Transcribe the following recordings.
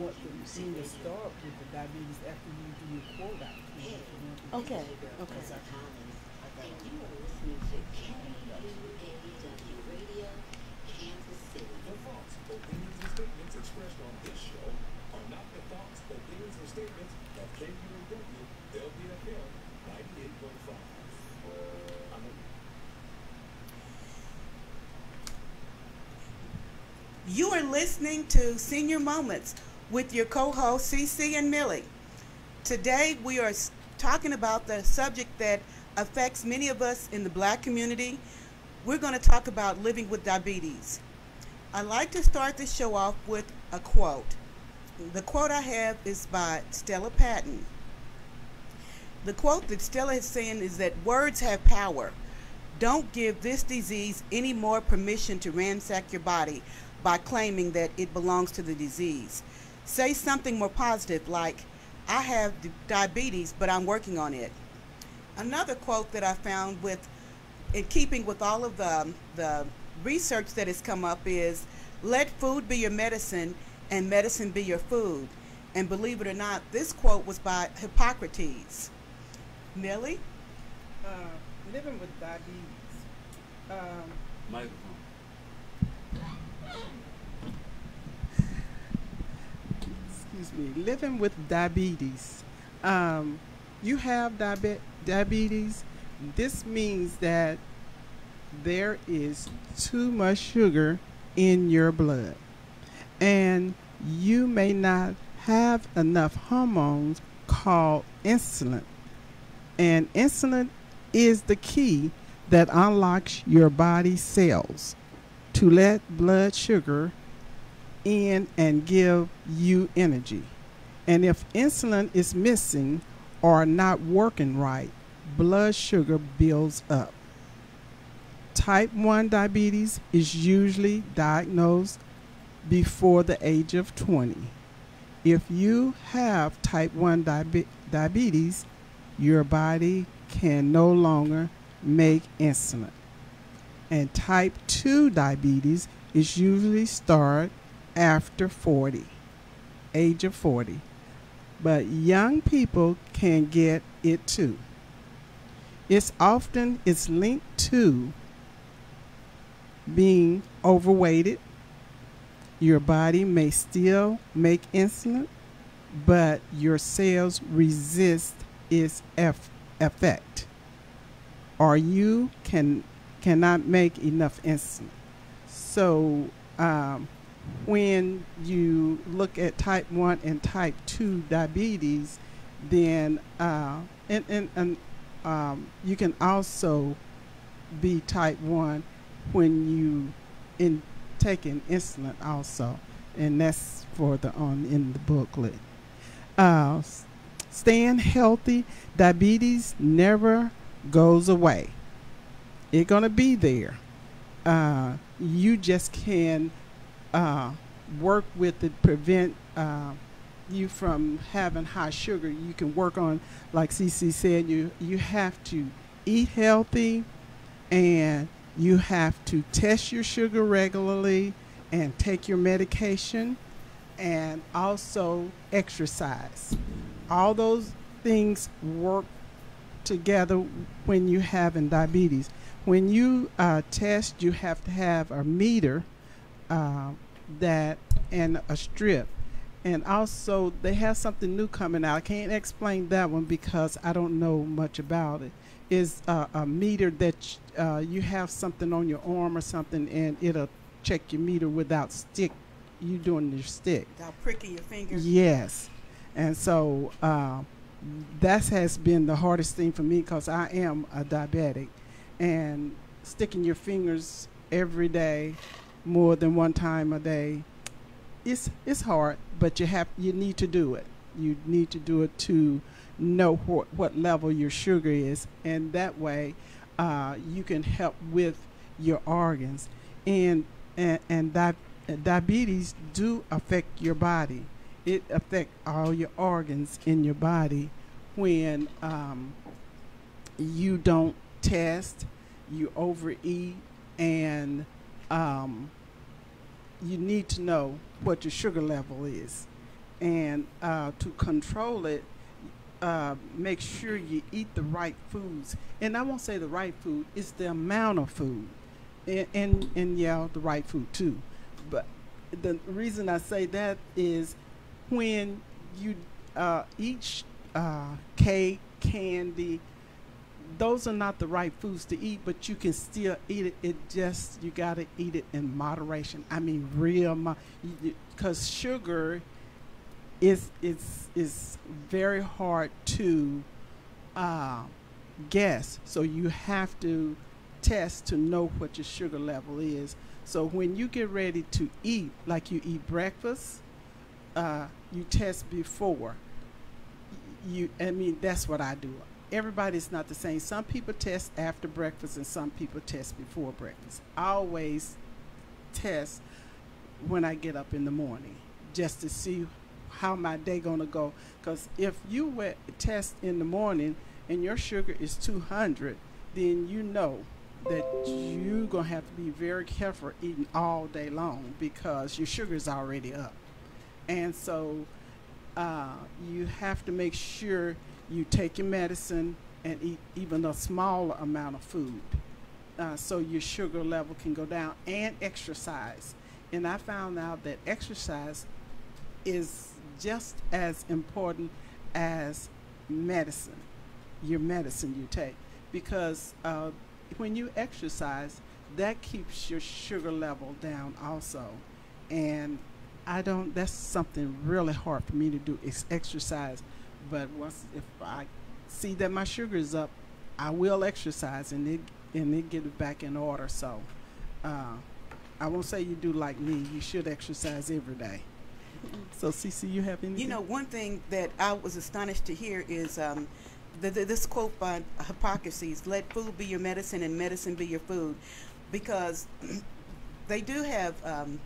want the start with the diabetes after you do your Okay, okay. Expressed on this show are not the thoughts, opinions, and statements of KUAW, LPFL 98.5. You are listening to Senior Moments with your co-hosts CC and Millie. Today we are talking about the subject that affects many of us in the black community. We're going to talk about living with diabetes. I'd like to start this show off with a quote. The quote I have is by Stella Patton. The quote that Stella is saying is that words have power. Don't give this disease any more permission to ransack your body by claiming that it belongs to the disease. Say something more positive like, I have diabetes, but I'm working on it. Another quote that I found with, in keeping with all of the, the research that has come up is, let food be your medicine and medicine be your food. And believe it or not, this quote was by Hippocrates. Millie? Uh, living with diabetes. Um, Microphone. Excuse me, living with diabetes. Um, you have diabe- diabetes. This means that there is too much sugar in your blood, and you may not have enough hormones called insulin. And insulin is the key that unlocks your body cells to let blood sugar in and give you energy. And if insulin is missing or not working right, blood sugar builds up. Type 1 diabetes is usually diagnosed before the age of 20. If you have type 1 diabe- diabetes, your body can no longer make insulin. And type 2 diabetes is usually start after 40, age of 40. But young people can get it too. It's often it's linked to being overweighted. Your body may still make insulin, but your cells resist its eff- effect, or you can cannot make enough insulin. So um, when you look at type 1 and type 2 diabetes, then uh, and, and, and um, you can also be type 1 when you in taking insulin also and that's for the on in the booklet. Uh, staying healthy diabetes never goes away. It's going to be there. Uh, you just can uh, work with it, prevent uh, you from having high sugar. You can work on, like CC said, you you have to eat healthy, and you have to test your sugar regularly, and take your medication, and also exercise. All those things work together when you having diabetes. When you uh, test, you have to have a meter uh, that and a strip. And also, they have something new coming out. I can't explain that one because I don't know much about it. Is uh, a meter that uh, you have something on your arm or something, and it'll check your meter without stick. You doing your stick. Without pricking your finger. Yes, and so uh, that has been the hardest thing for me because I am a diabetic, and sticking your fingers every day, more than one time a day, it's it's hard. But you have you need to do it. You need to do it to know what what level your sugar is, and that way uh, you can help with your organs. And and, and di- diabetes do affect your body. It affect all your organs in your body when um, you don't test, you overeat, and um, you need to know what your sugar level is, and uh, to control it, uh, make sure you eat the right foods. And I won't say the right food; it's the amount of food, and and, and yeah, the right food too. But the reason I say that is when you uh, eat uh, cake, candy, those are not the right foods to eat, but you can still eat it. It just you got to eat it in moderation. I mean, real, because sugar is is is very hard to uh, guess. So you have to test to know what your sugar level is. So when you get ready to eat, like you eat breakfast, uh, you test before. You, I mean, that's what I do. Everybody's not the same. Some people test after breakfast, and some people test before breakfast. I always test when I get up in the morning, just to see how my day gonna go. Because if you test in the morning and your sugar is 200, then you know that you're gonna have to be very careful eating all day long because your sugar is already up. And so uh, you have to make sure you take your medicine and eat even a smaller amount of food uh, so your sugar level can go down and exercise. And I found out that exercise is just as important as medicine, your medicine you take, because uh, when you exercise, that keeps your sugar level down also. And I don't. That's something really hard for me to do is exercise. But once if I see that my sugar is up, I will exercise and it and it get it back in order. So uh, I won't say you do like me. You should exercise every day. So CC, you have anything? You know, one thing that I was astonished to hear is um, the, the, this quote by Hippocrates: "Let food be your medicine, and medicine be your food," because they do have um,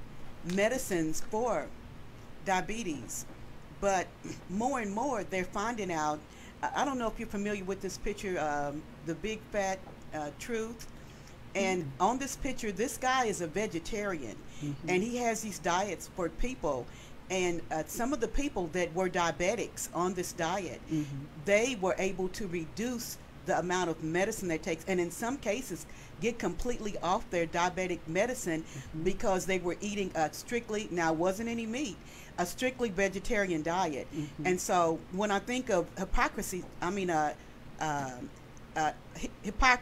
medicines for diabetes, but more and more they're finding out. I don't know if you're familiar with this picture, um, the Big Fat uh, Truth. And mm-hmm. on this picture, this guy is a vegetarian, mm-hmm. and he has these diets for people. And uh, some of the people that were diabetics on this diet, mm-hmm. they were able to reduce the amount of medicine they take, and in some cases, get completely off their diabetic medicine mm-hmm. because they were eating a strictly now wasn't any meat, a strictly vegetarian diet. Mm-hmm. And so when I think of hypocrisy, I mean, uh, uh, uh, hypoc-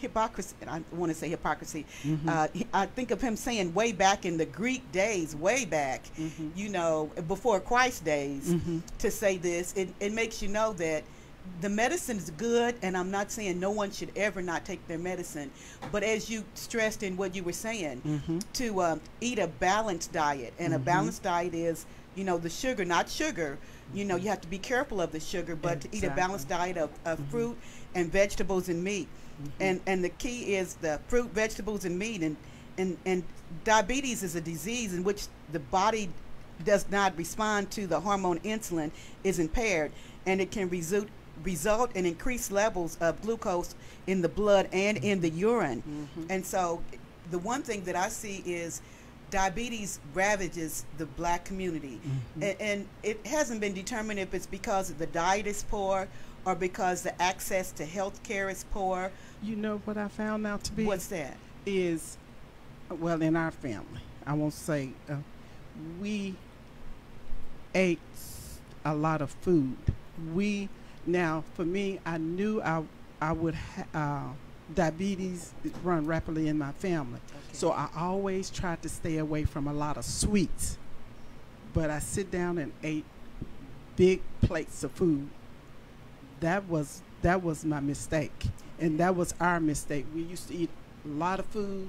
hypocrisy, I want to say hypocrisy. Mm-hmm. Uh, I think of him saying way back in the Greek days, way back, mm-hmm. you know, before Christ days, mm-hmm. to say this. It, it makes you know that the medicine is good, and I'm not saying no one should ever not take their medicine, but as you stressed in what you were saying, mm-hmm. to um, eat a balanced diet, and mm-hmm. a balanced diet is, you know, the sugar, not sugar. You know, you have to be careful of the sugar, but exactly. to eat a balanced diet of, of mm-hmm. fruit and vegetables and meat, mm-hmm. and and the key is the fruit, vegetables, and meat, and and and diabetes is a disease in which the body does not respond to the hormone insulin is impaired and it can result result in increased levels of glucose in the blood and in the urine. Mm-hmm. And so, the one thing that I see is diabetes ravages the black community. Mm-hmm. And, and, it hasn't been determined if it's because the diet is poor or because the access to health care is poor. You know what I found out to be? What's that? Is, well, in our family, I won't say, uh, we ate a lot of food. We now, for me, I knew I I would ha- uh, diabetes run rapidly in my family, okay. so I always tried to stay away from a lot of sweets. But I sit down and ate big plates of food. That was that was my mistake, and that was our mistake. We used to eat a lot of food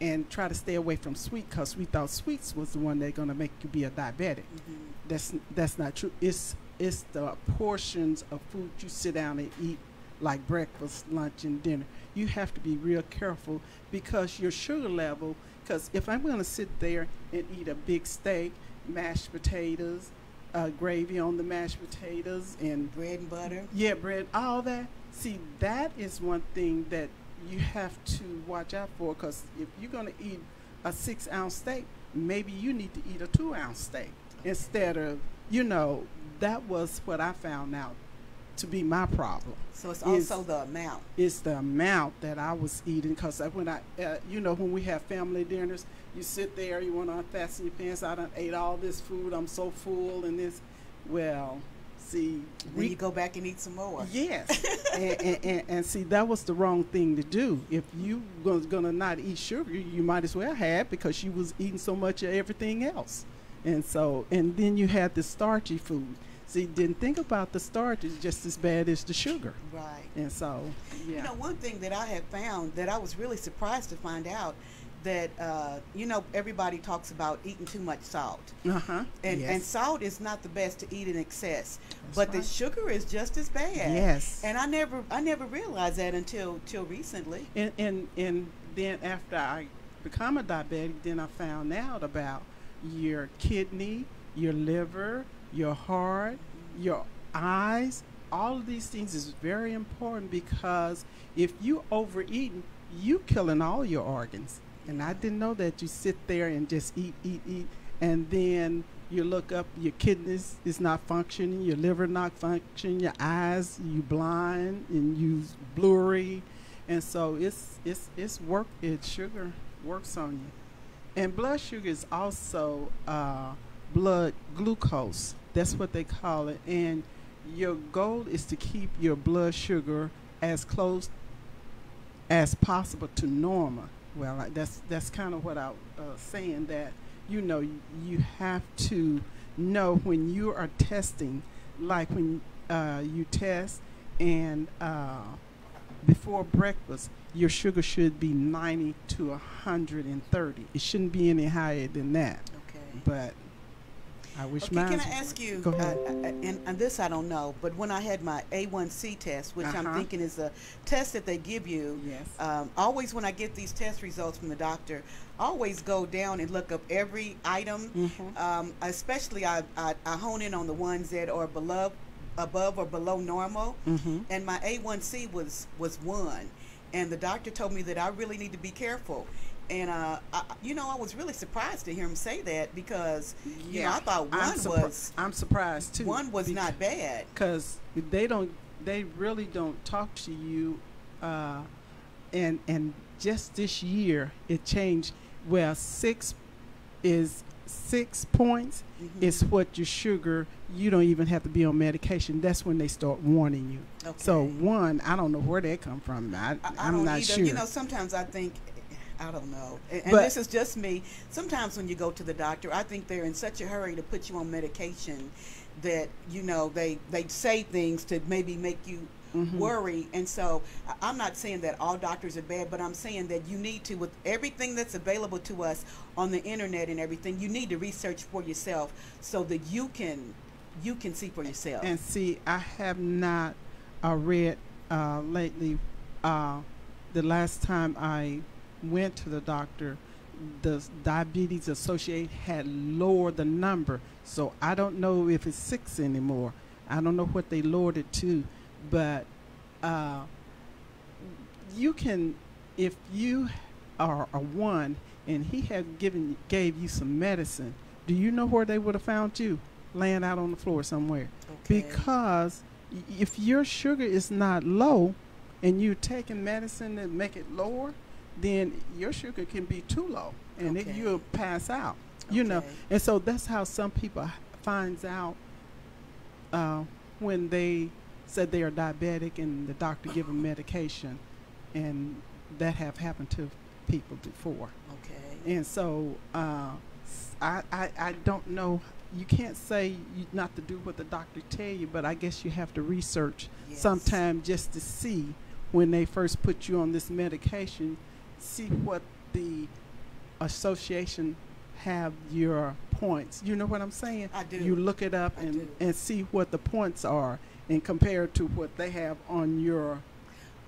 and try to stay away from sweet because we thought sweets was the one that's going to make you be a diabetic. Mm-hmm. That's that's not true. It's it's the portions of food you sit down and eat like breakfast, lunch, and dinner. You have to be real careful because your sugar level, because if I'm going to sit there and eat a big steak, mashed potatoes, uh, gravy on the mashed potatoes, and bread and butter. Yeah, bread, all that. See, that is one thing that you have to watch out for because if you're going to eat a six ounce steak, maybe you need to eat a two ounce steak instead of, you know, that was what I found out to be my problem. So it's also the amount. It's the amount that I was eating because when I, uh, you know, when we have family dinners, you sit there, you want to unfasten your pants. I done ate all this food. I'm so full and this. Well, see, Then you go back and eat some more. Yes, and, and, and, and see that was the wrong thing to do. If you was gonna not eat sugar, you might as well have because you was eating so much of everything else, and so and then you had the starchy food. See, didn't think about the starch is just as bad as the sugar, Right. and so yeah. You know, one thing that I have found that I was really surprised to find out that uh, you know everybody talks about eating too much salt, uh huh. and yes. and salt is not the best to eat in excess, That's but the sugar is just as bad. Yes. And I never I never realized that until till recently. and and and then after I become a diabetic, then I found out about your kidney, your liver, your heart, your eyes. All of these things is very important because if you overeating, you killing all your organs. And I didn't know that you sit there and just eat, eat, eat, and then you look up, your kidneys is not functioning, your liver not functioning, your eyes, you blind and you blurry, and so it's it's it's work. It's sugar works on you, and blood sugar is also uh, blood glucose. That's what they call it, and your goal is to keep your blood sugar as close as possible to normal. Well, I- that's that's kind of what I was saying that you know you, you have to know when you are testing, like when uh, you test and uh, before breakfast, your sugar should be 90 to 130. It shouldn't be any higher than that. Okay. But I wish Okay, mine. can I ask you, Go uh, ahead. uh, and, and this I don't know, but when I had my A1C test, which I'm Uh-huh. thinking is a test that they give you, Yes. um, always when I get these test results from the doctor, I always go down and look up every item. Mhm. Um, especially, I, I, I hone in on the ones that are below, above or below normal. Mhm. And my A1C was was one, and the doctor told me that I really need to be careful. And uh, I, you know, I was really surprised to hear him say that because you know I thought one I'm surpri- was I'm surprised too. one was not bad. because they don't they really don't talk to you uh, and and just this year it changed where six is six points Mhm. is what your sugar you don't even have to be on medication that's when they start warning you so one i don't know where that come from i, I, I am don't not either. sure You know, sometimes I think, I don't know. And, and this is just me. Sometimes when you go to the doctor, I think they're in such a hurry to put you on medication that, you know, they, they say things to maybe make you Mhm. worry. And so I'm not saying that all doctors are bad, but I'm saying that you need to, with everything that's available to us on the internet and everything, you need to research for yourself so that you can, you can see for yourself. And see, I have not uh, read uh, lately. Uh, the last time I went to the doctor, the Diabetes associate had lowered the number. So I don't know if it's six anymore. I don't know what they lowered it to, but uh, you can, if you are a one and he had given gave you some medicine, do you know where they would have found you? Laying out on the floor somewhere Okay. because if your sugar is not low and you're taking medicine that make it lower then your sugar can be too low and Okay. then you'll pass out you know and so that's how some people finds out uh, when they said they are diabetic and the doctor give them medication and that have happened to people before Okay. and so uh, I, I, I don't know. You can't say you not to do what the doctor tell you, but I guess you have to research Yes. sometime just to see when they first put you on this medication, see what the association have your points. You know what I'm saying? I do. You look it up I and do. and see what the points are and compare to what they have on your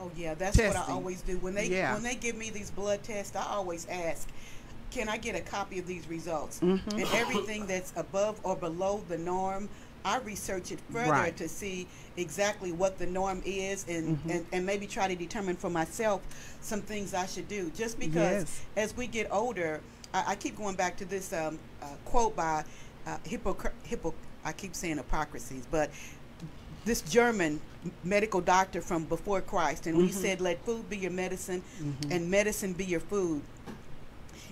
Oh yeah, that's what I always do. When they Yeah. when they give me these blood tests, I always ask, "Can I get a copy of these results?" Mhm. And everything that's above or below the norm, I research it further Right. to see exactly what the norm is, and, Mhm. and and maybe try to determine for myself some things I should do. Just because Yes. as we get older. I, I keep going back to this um, uh, quote by uh, Hippocr- Hippo. I keep saying Hippocrates, but this German medical doctor from before Christ, and when he said, "Let food be your medicine, and medicine be your food."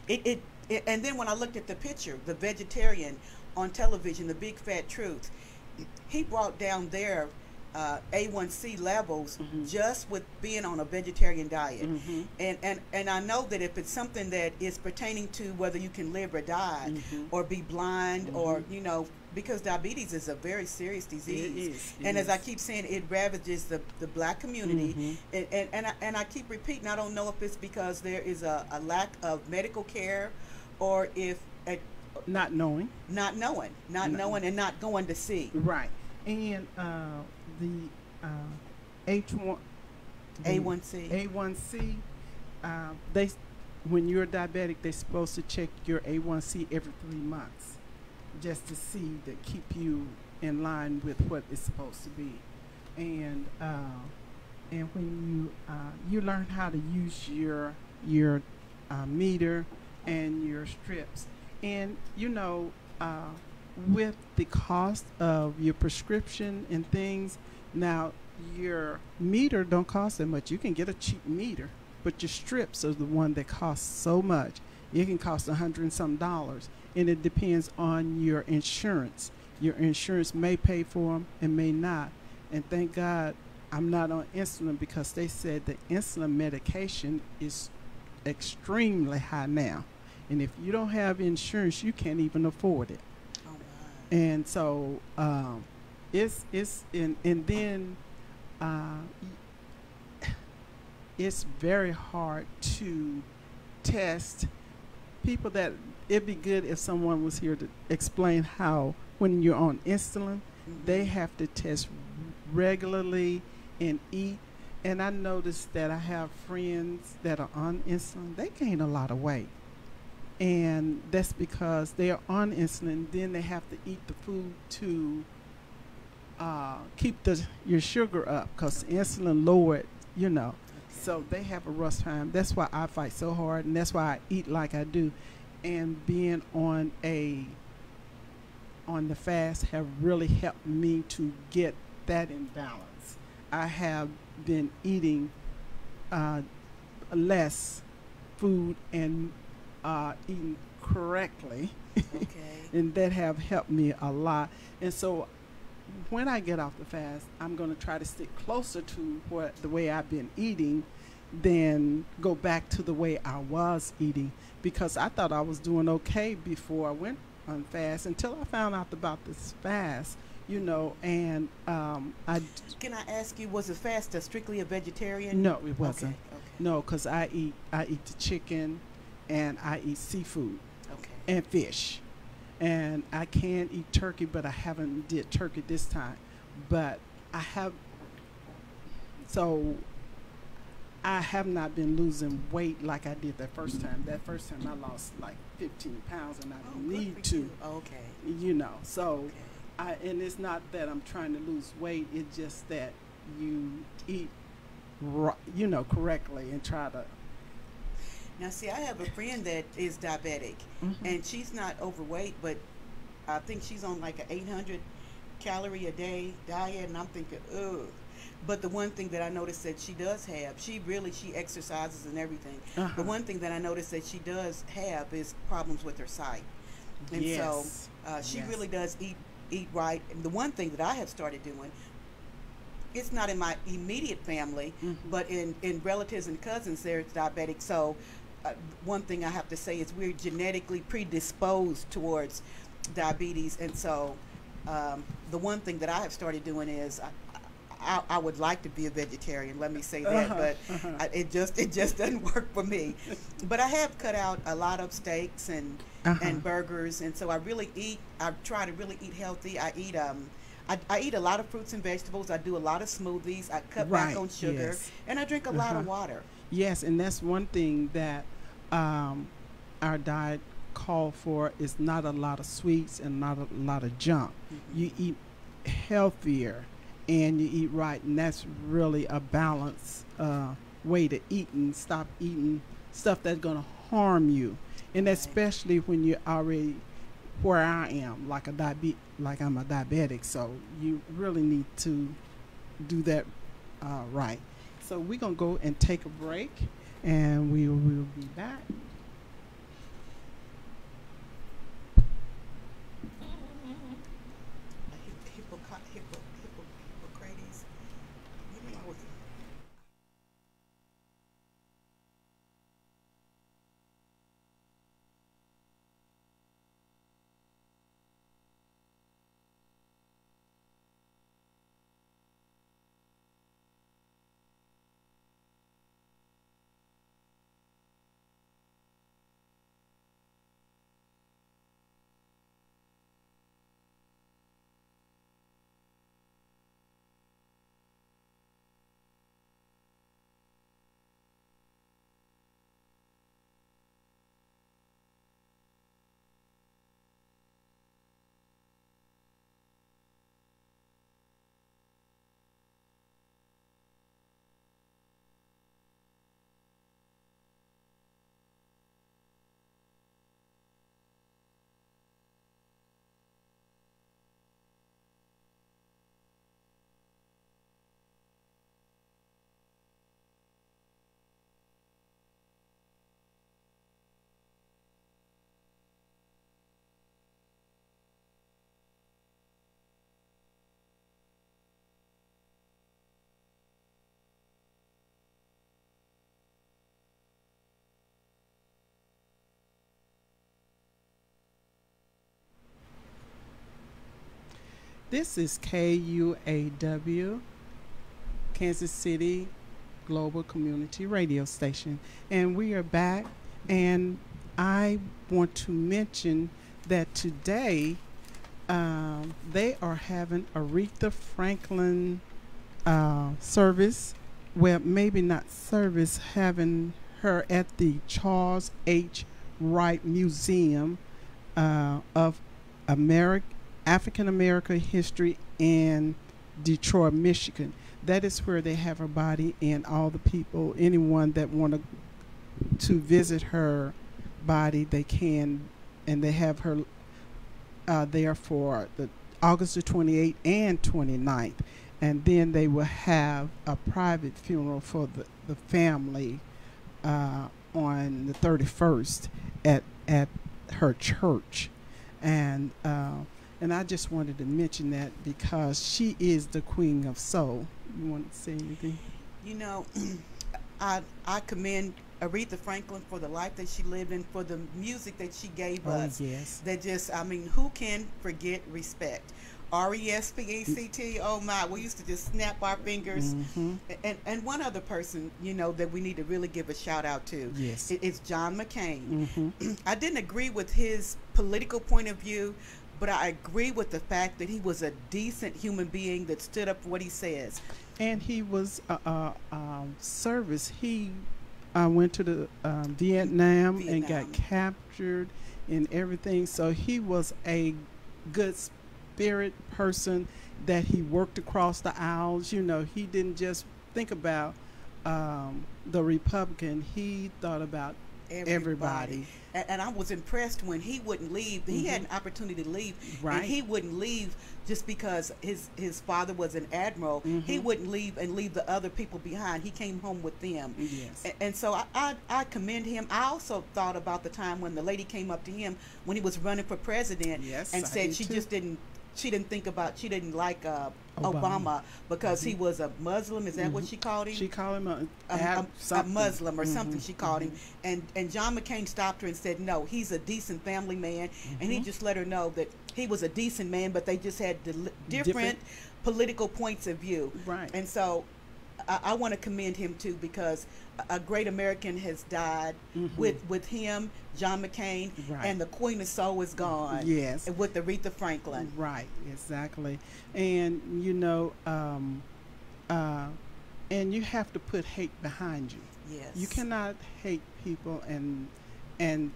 It, it, it, and then when I looked at the picture, the vegetarian on television, the Big Fat Truth, he brought down their uh, A1C levels just with being on a vegetarian diet. And, and, and I know that if it's something that is pertaining to whether you can live or die or be blind or, you know, because diabetes is a very serious disease. is, it and as I keep saying, it ravages the, the black community. And, and, and, I, and I keep repeating, I don't know if it's because there is a, a lack of medical care or if uh, Not knowing. not knowing, not No. knowing and not going to see. Right. And uh, the uh, H1 A1C. A1C, uh, they when you're diabetic, they're supposed to check your A1C every three months, just to see that keep you in line with what it's supposed to be, and uh, and when you uh, you learn how to use your your uh, meter and your strips, and you know uh, with the cost of your prescription and things, now your meter don't cost that much. You can get a cheap meter, but your strips are the one that cost so much. It can cost a hundred and some dollars, and it depends on your insurance. Your insurance may pay for them and may not. And thank God I'm not on insulin because they said the insulin medication is extremely high now. And if you don't have insurance, you can't even afford it. Oh my. and so um, it's it's and and then uh, it's very hard to test people that it'd be good if someone was here to explain how when you're on insulin they have to test regularly and eat. And i noticed that i have friends that are on insulin they gain a lot of weight and that's because they are on insulin. Then they have to eat the food to uh, keep the your sugar up, because insulin lowered, you know. So they have a rough time. That's why I fight so hard, and that's why I eat like I do. And being on a on the fast have really helped me to get that in balance. I have been eating uh, less food and uh, eating correctly, Okay. and that have helped me a lot. And so, when I get off the fast, I'm going to try to stick closer to what the way I've been eating, than go back to the way I was eating because I thought I was doing okay before I went on fast until I found out about this fast, you know, and um, I d- Can I ask you, was the fast a strictly a vegetarian? no, it wasn't. Okay. Okay. No, because I eat I eat the chicken, and I eat seafood Okay. and fish, and I can eat turkey, but I haven't did turkey this time. But I have, so I have not been losing weight like I did that first time. That first time I lost like 15 pounds, and I Oh, need to, you. Okay. you know. So. Okay. I, and it's not that I'm trying to lose weight. It's just that you eat, you know, correctly and try to. Now, see, I have a friend that is diabetic, Mm-hmm. and she's not overweight, but I think she's on like an 800 calorie a day diet, and I'm thinking, ugh. But the one thing that I noticed that she does have, she really she exercises and everything. Uh-huh. The one thing that I noticed that she does have is problems with her sight, and Yes. so uh, she Yes. really does eat eat right. And the one thing that I have started doing, it's not in my immediate family, Mhm. but in in relatives and cousins, they're diabetic. So uh, one thing I have to say is we're genetically predisposed towards diabetes, and so um, the one thing that I have started doing is. I, I, I would like to be a vegetarian. Let me say that, Uh-huh, but uh-huh. I, it just it just doesn't work for me. But I have cut out a lot of steaks and Uh-huh. and burgers, and so I really eat. I try to really eat healthy. I eat um, I, I eat a lot of fruits and vegetables. I do a lot of smoothies. I cut Right, back on sugar, yes. and I drink a lot of Uh-huh. water. Yes, and that's one thing that um, our diet call for is not a lot of sweets and not a lot of junk. Mhm. You eat healthier and you eat right, and that's really a balanced uh, way to eat and stop eating stuff that's going to harm you. and Right. especially when you're already where I am, like a diabe- like I'm a diabetic. So you really need to do that uh, right. So we're gonna go and take a break, and we will be back. Hip- Hippoca- Hippo- Hippo- Hippocrates. What am I with- This is KUAW, Kansas City Global Community Radio Station, and we are back. And I want to mention that today um, they are having Aretha Franklin uh, service. Well, maybe not service, having her at the Charles H. Wright Museum uh, of American African American history in Detroit, Michigan. That is where they have her body, and all the people, anyone that want to to visit her body, they can, and they have her uh, there for the August the 28th and 29th, and then they will have a private funeral for the the family uh, on the 31st at at her church, and. Uh, and I just wanted to mention that because she is the queen of soul. You want to say anything? You know, I I commend Aretha Franklin for the life that she lived and for the music that she gave us. Oh, yes. That just, I mean, who can forget respect? R E S P E C T. Oh my, we used to just snap our fingers. Mhm. And and one other person, you know, that we need to really give a shout out to. Yes. It's John McCain. hmm I didn't agree with his political point of view, but I agree with the fact that he was a decent human being that stood up for what he says. And he was uh, uh, um, service. He uh, went to the um, Vietnam, and got captured and everything. So he was a good spirit person that he worked across the aisles. You know, he didn't just think about um, the Republican. He thought about everybody. And, and I was impressed when he wouldn't leave. He had Mhm. an opportunity to leave, Right. and he wouldn't leave just because his his father was an admiral. He Mhm. wouldn't leave and leave the other people behind. He came home with them. Yes. A- And so I, I, I commend him. I also thought about the time when the lady came up to him when he was running for president Yes, and I said she too. just didn't she didn't think about she didn't like uh, Obama. Obama. because he was a Muslim. Is that what Mhm. she called him? She called him a, a, a- a. Muslim or something Mhm, she called him mhm. and and John McCain stopped her and said no he's a decent family man and he Mhm. just let her know that he was a decent man but they just had del- different, Different- political points of view Right. and so I, I want to commend him too because a, great American has died Mhm. with with him John McCain Right. and the Queen of Soul is gone Yes. and with Aretha Franklin Right, exactly. And you know, um, uh, and you have to put hate behind you. yes You cannot hate people and and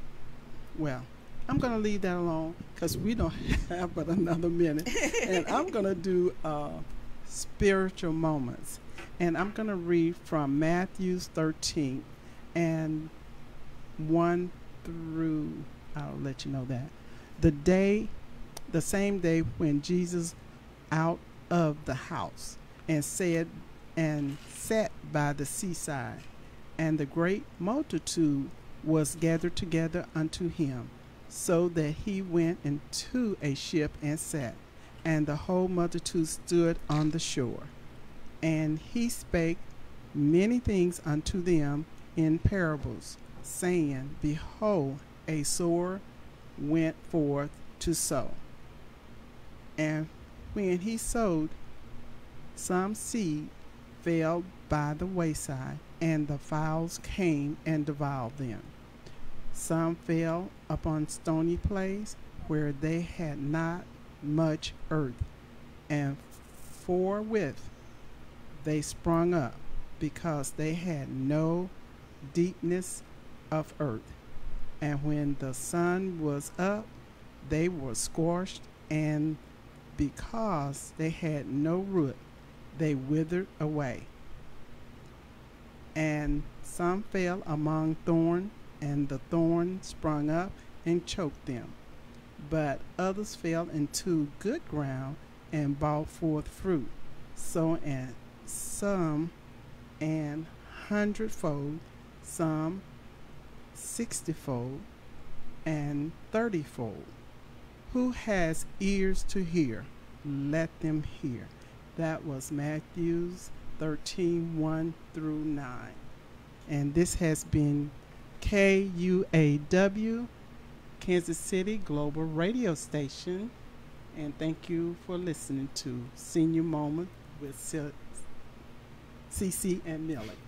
well, I'm gonna leave that alone because we don't have but another minute, and I'm gonna do uh, spiritual moments, and I'm gonna read from Matthew's 13 and one through, I'll let you know that. The day, the same day when Jesus out of the house and said and sat by the seaside, and the great multitude was gathered together unto him, so that he went into a ship and sat, and the whole multitude stood on the shore. And he spake many things unto them in parables, saying, Behold, a sower went forth to sow. And when he sowed, some seed fell by the wayside, and the fowls came and devoured them. Some fell upon stony place where they had not much earth, and forthwith they sprung up, because they had no deepness of earth. And when the sun was up, they were scorched, and because they had no root, they withered away. And some fell among thorn, and the thorn sprung up and choked them. But others fell into good ground and brought forth fruit, so and some an hundredfold, some sixtyfold, and thirtyfold. Who has ears to hear, let them hear. That was Matthew's 13 1 through 9. And this has been KUAW, Kansas City Global Radio Station. And thank you for listening to Senior Moment with CC and Millie.